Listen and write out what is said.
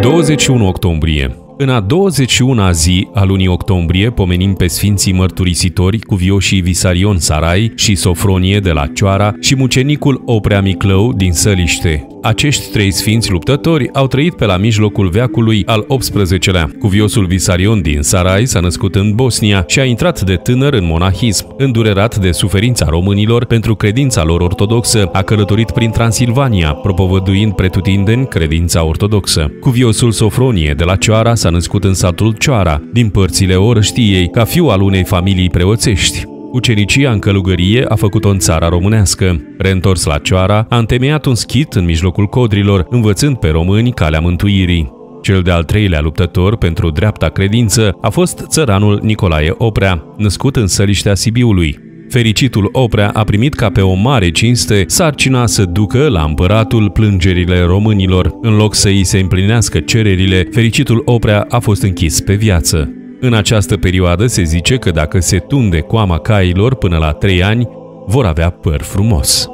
21 octombrie în a 21-a zi a lunii octombrie pomenim pe Sfinții Mărturisitori cu vioșii Visarion Sarai și Sofronie de la Cioara și mucenicul Oprea Miclău din Săliște. Acești trei sfinți luptători au trăit pe la mijlocul veacului al XVIII-lea. Cuviosul Visarion din Sarai s-a născut în Bosnia și a intrat de tânăr în monahism. Îndurerat de suferința românilor pentru credința lor ortodoxă, a călătorit prin Transilvania, propovăduind pretutindeni credința ortodoxă. Cuviosul Sofronie de la Cioara s-a născut în satul Cioara, din părțile Orăștiei, ca fiu al unei familii preoțești. Ucenicia în călugărie a făcut-o în țara românească. Reîntors la Cioara, a întemeiat un schit în mijlocul codrilor, învățând pe români calea mântuirii. Cel de-al treilea luptător pentru dreapta credință a fost țăranul Nicolae Oprea, născut în săliștea Sibiului. Fericitul Oprea a primit ca pe o mare cinste sarcina să ducă la împăratul plângerile românilor. În loc să îi se împlinească cererile, fericitul Oprea a fost închis pe viață. În această perioadă se zice că dacă se tunde coama cailor până la 3 ani, vor avea păr frumos.